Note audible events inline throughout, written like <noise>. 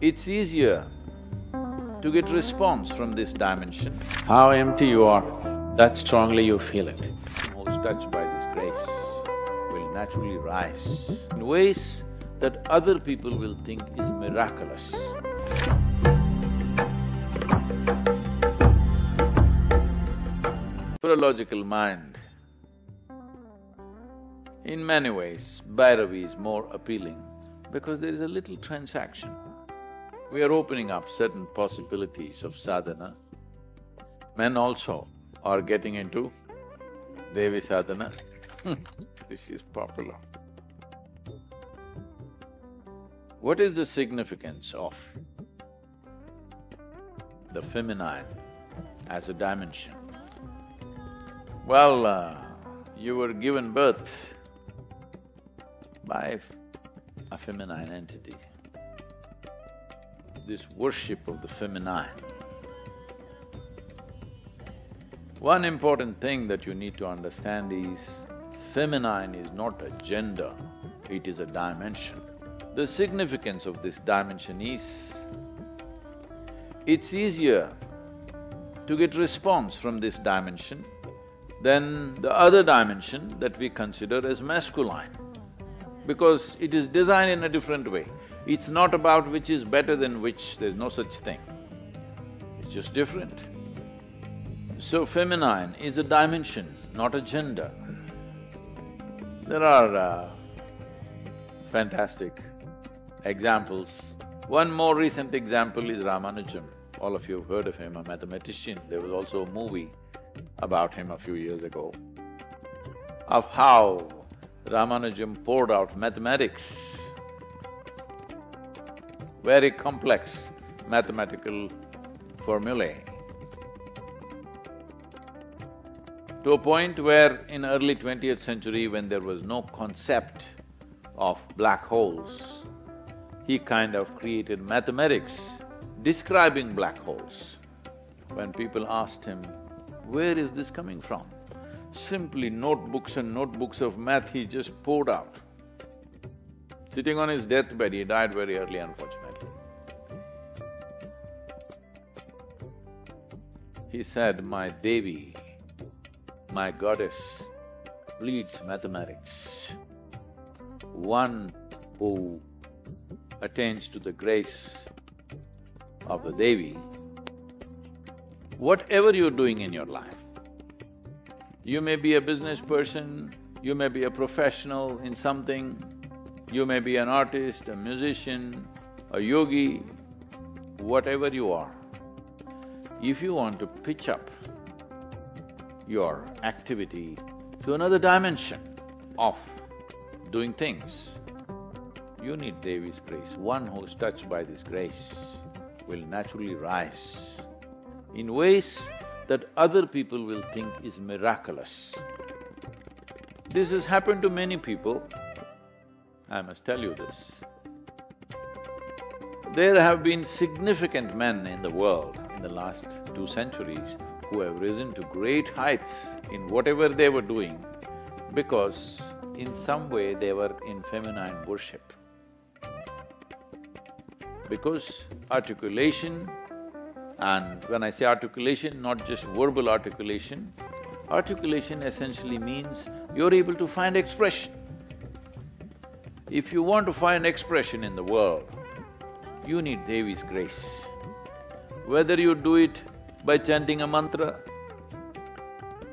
It's easier to get response from this dimension. How empty you are, that strongly you feel it. Who's touched by this grace will naturally rise in ways that other people will think is miraculous. For a logical mind, in many ways, Bhairavi is more appealing because there is a little transaction. We are opening up certain possibilities of sadhana. Men also are getting into Devi sadhana <laughs> this is popular. What is the significance of the feminine as a dimension? Well, uh, you were given birth by a feminine entity this worship of the feminine. One important thing that you need to understand is, feminine is not a gender, it is a dimension. The significance of this dimension is, it's easier to get response from this dimension than the other dimension that we consider as masculine, because it is designed in a different way. It's not about which is better than which, there's no such thing. It's just different. So feminine is a dimension, not a gender. There are uh, fantastic examples. One more recent example is Ramanujam. All of you have heard of him, a mathematician. There was also a movie about him a few years ago, of how Ramanujam poured out mathematics very complex mathematical formulae. To a point where in early twentieth century when there was no concept of black holes, he kind of created mathematics describing black holes. When people asked him, where is this coming from? Simply notebooks and notebooks of math he just poured out. Sitting on his deathbed, he died very early unfortunately. He said, my Devi, my goddess, leads mathematics. One who attains to the grace of the Devi, whatever you're doing in your life, you may be a business person, you may be a professional in something, you may be an artist, a musician, a yogi, whatever you are, if you want to pitch up your activity to another dimension of doing things, you need Devi's grace. One who's touched by this grace will naturally rise in ways that other people will think is miraculous. This has happened to many people, I must tell you this. There have been significant men in the world in the last two centuries who have risen to great heights in whatever they were doing because in some way they were in feminine worship. Because articulation and when I say articulation, not just verbal articulation, articulation essentially means you're able to find expression. If you want to find expression in the world, you need Devi's grace. Whether you do it by chanting a mantra,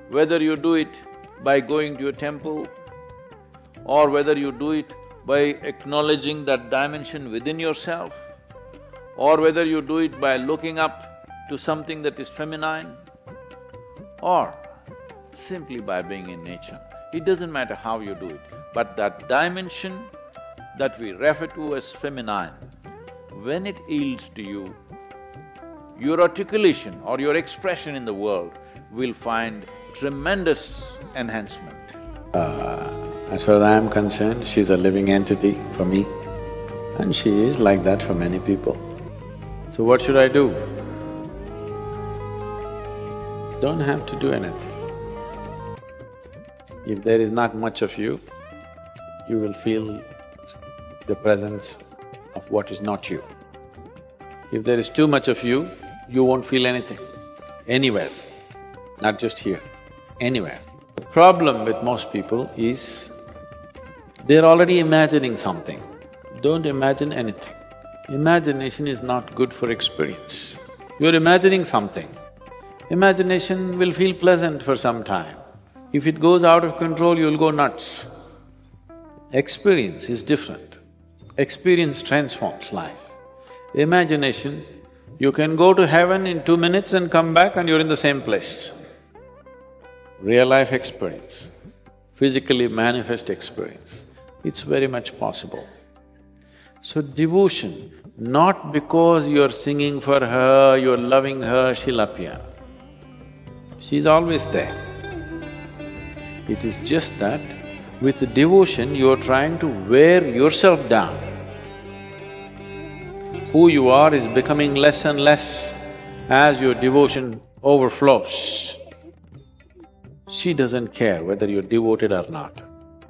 whether you do it by going to a temple, or whether you do it by acknowledging that dimension within yourself, or whether you do it by looking up to something that is feminine, or simply by being in nature. It doesn't matter how you do it, but that dimension that we refer to as feminine, when it yields to you, your articulation or your expression in the world will find tremendous enhancement. Uh, as far as I am concerned, she's a living entity for me and she is like that for many people. So what should I do? Don't have to do anything. If there is not much of you, you will feel the presence of what is not you. If there is too much of you, you won't feel anything, anywhere, not just here, anywhere. The problem with most people is they're already imagining something. Don't imagine anything. Imagination is not good for experience. You're imagining something. Imagination will feel pleasant for some time. If it goes out of control, you'll go nuts. Experience is different. Experience transforms life. Imagination, you can go to heaven in two minutes and come back and you're in the same place. Real life experience, physically manifest experience, it's very much possible. So devotion, not because you're singing for her, you're loving her, she'll appear. She's always there. It is just that with devotion, you're trying to wear yourself down. Who you are is becoming less and less as your devotion overflows. She doesn't care whether you're devoted or not.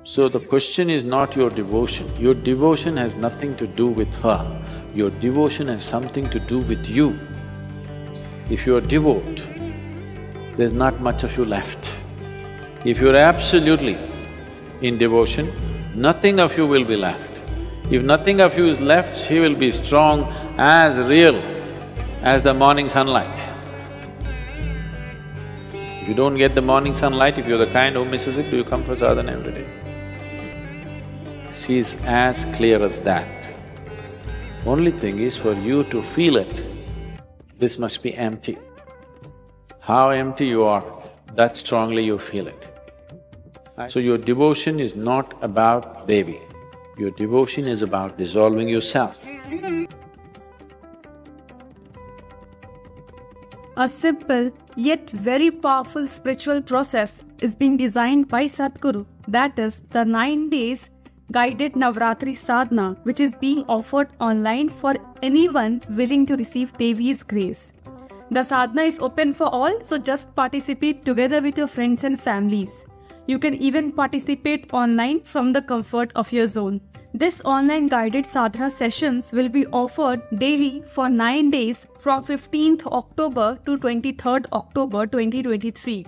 So the question is not your devotion, your devotion has nothing to do with her, your devotion has something to do with you. If you're devout, there's not much of you left. If you're absolutely in devotion, nothing of you will be left. If nothing of you is left, she will be strong, as real as the morning sunlight. If you don't get the morning sunlight, if you're the kind oh, who misses it, do you come for sadhana every day? She is as clear as that. Only thing is for you to feel it, this must be empty. How empty you are, that strongly you feel it. So your devotion is not about Devi, your devotion is about dissolving yourself. A simple yet very powerful spiritual process is being designed by Sadhguru, that is, the nine days guided Navratri sadhana, which is being offered online for anyone willing to receive Devi's grace. The sadhana is open for all, so just participate together with your friends and families. You can even participate online from the comfort of your zone. This online guided sadhana sessions will be offered daily for 9 days from 15th October to 23rd October 2023.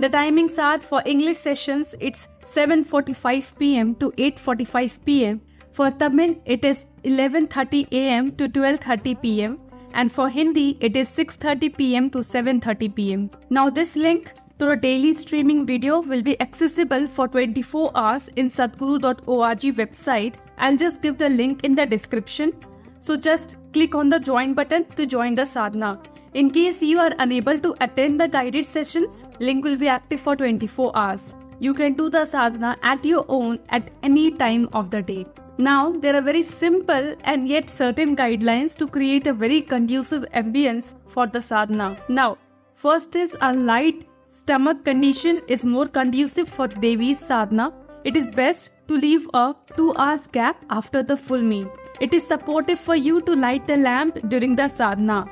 The timings are for English sessions it's 7:45 pm to 8:45 pm. For Tamil it is 11:30 am to 12:30 pm and for Hindi it is 6:30 pm to 7:30 pm. Now this link a daily streaming video will be accessible for 24 hours in sadhguru.org website. I'll just give the link in the description. So just click on the join button to join the sadhana. In case you are unable to attend the guided sessions, link will be active for 24 hours. You can do the sadhana at your own at any time of the day. Now, there are very simple and yet certain guidelines to create a very conducive ambience for the sadhana. Now, first is a light stomach condition is more conducive for Devi's sadhana. It is best to leave a 2 hours gap after the full meal. It is supportive for you to light the lamp during the sadhana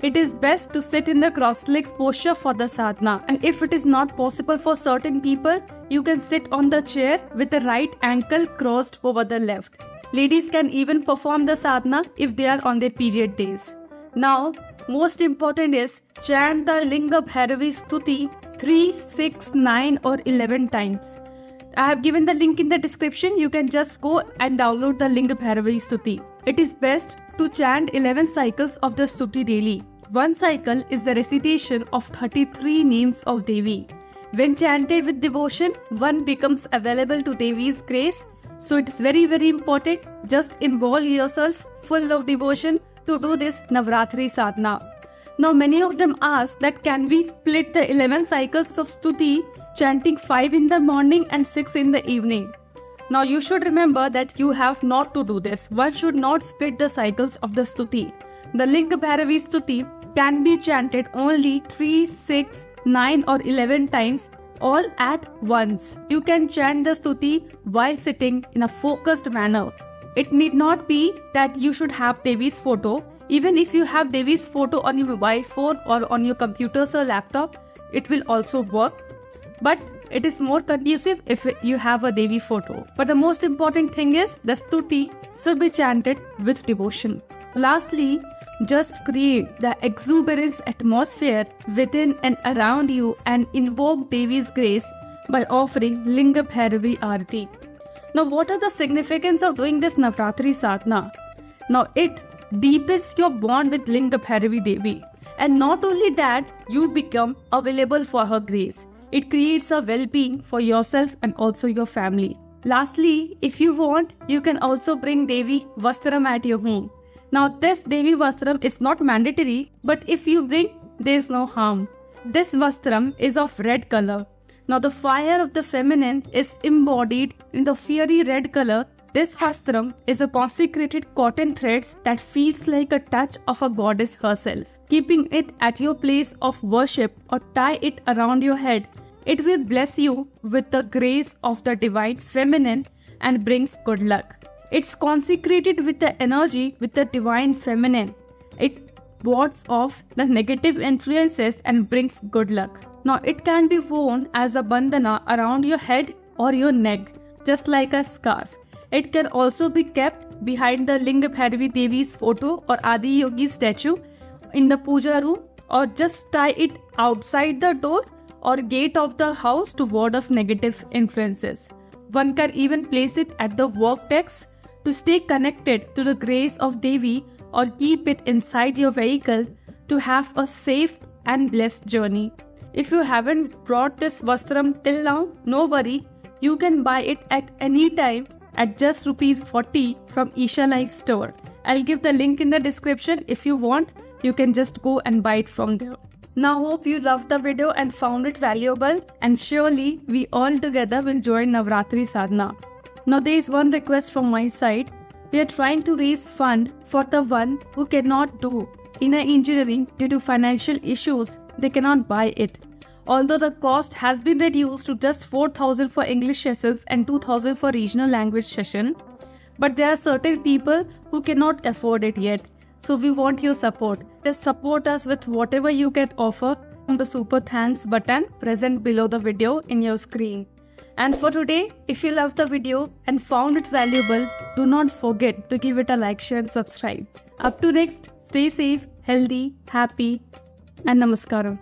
it is best to sit in the cross-legged posture for the sadhana. And if it is not possible for certain people, you can sit on the chair with the right ankle crossed over the left. Ladies can even perform the sadhana if they are on their period days. Now, most important is chant the Linga Bhairavi Stuti 3, 6, 9 or 11 times. I have given the link in the description. You can just go and download the Linga Bhairavi Stuti. It is best to chant 11 cycles of the Stuti daily. One cycle is the recitation of 33 names of Devi. When chanted with devotion, one becomes available to Devi's grace. So it is very very important. Just involve yourself full of devotion to do this Navratri sadhana. Now many of them ask that can we split the 11 cycles of stuti chanting 5 in the morning and 6 in the evening. Now you should remember that you have not to do this. One should not split the cycles of the stuti. The Linga Bhairavi stuti can be chanted only 3, 6, 9 or 11 times all at once. You can chant the stuti while sitting in a focused manner. It need not be that you should have Devi's photo. Even if you have Devi's photo on your mobile phone or on your computer or laptop, it will also work. But it is more conducive if you have a Devi photo. But the most important thing is the stuti should be chanted with devotion. Lastly, just create the exuberance atmosphere within and around you and invoke Devi's grace by offering Linga Bhairavi Arati. Now, what are the significance of doing this Navratri sadhana? Now, it deepens your bond with Linga Bhairavi Devi. And not only that, you become available for her grace. It creates a well being for yourself and also your family. Lastly, if you want, you can also bring Devi Vastram at your home. Now, this Devi Vastram is not mandatory, but if you bring, there is no harm. This Vastram is of red color. Now, the fire of the feminine is embodied in the fiery red color this vastram is a consecrated cotton threads that feels like a touch of a goddess herself. Keeping it at your place of worship or tie it around your head, it will bless you with the grace of the divine feminine and brings good luck. It's consecrated with the energy with the divine feminine. It wards off the negative influences and brings good luck. Now it can be worn as a bandana around your head or your neck, just like a scarf. It can also be kept behind the Linga Bhairavi Devi's photo or Adi Yogi statue in the puja room or just tie it outside the door or gate of the house to ward off negative influences. One can even place it at the work desk to stay connected to the grace of Devi or keep it inside your vehicle to have a safe and blessed journey. If you haven't brought this vastram till now, no worry, you can buy it at any time at just rupees 40 from Isha Life store. I'll give the link in the description if you want. You can just go and buy it from there. Now hope you loved the video and found it valuable and surely we all together will join Navratri Sadhana. Now there is one request from my side. We are trying to raise fund for the one who cannot do inner engineering due to financial issues. They cannot buy it. Although the cost has been reduced to just 4000 for English sessions and 2000 for regional language session, but there are certain people who cannot afford it yet. So we want your support. Just support us with whatever you can offer the super thanks button present below the video in your screen. And for today, if you loved the video and found it valuable, do not forget to give it a like, share and subscribe. Up to next, stay safe, healthy, happy and namaskaram.